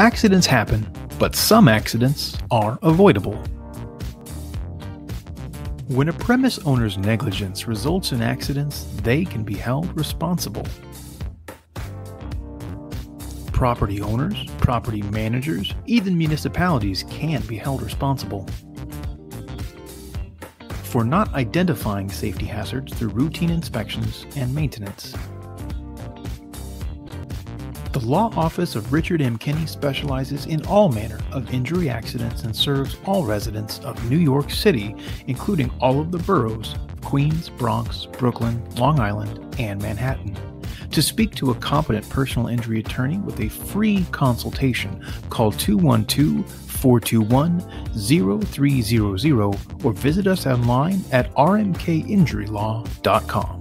Accidents happen, but some accidents are avoidable. When a premise owner's negligence results in accidents, they can be held responsible. Property owners, property managers, even municipalities can be held responsible for not identifying safety hazards through routine inspections and maintenance. The Law Office of Richard M. Kenny specializes in all manner of injury accidents and serves all residents of New York City, including all of the boroughs Queens, Bronx, Brooklyn, Long Island, and Manhattan. To speak to a competent personal injury attorney with a free consultation, call 212 421 0300 or visit us online at rmkinjurylaw.com.